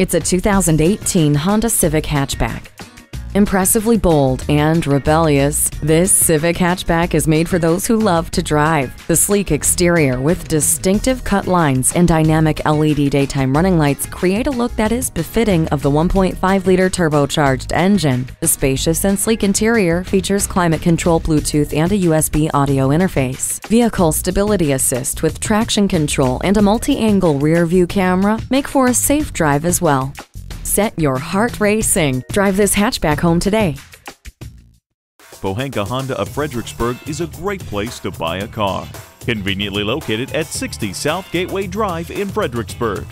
It's a 2018 Honda Civic hatchback. Impressively bold and rebellious, this Civic hatchback is made for those who love to drive. The sleek exterior with distinctive cut lines and dynamic LED daytime running lights create a look that is befitting of the 1.5-liter turbocharged engine. The spacious and sleek interior features climate control Bluetooth and a USB audio interface. Vehicle stability assist with traction control and a multi-angle rear view camera make for a safe drive as well. Set your heart racing. Drive this hatchback home today. Pohanka Honda of Fredericksburg is a great place to buy a car. Conveniently located at 60 South Gateway Drive in Fredericksburg.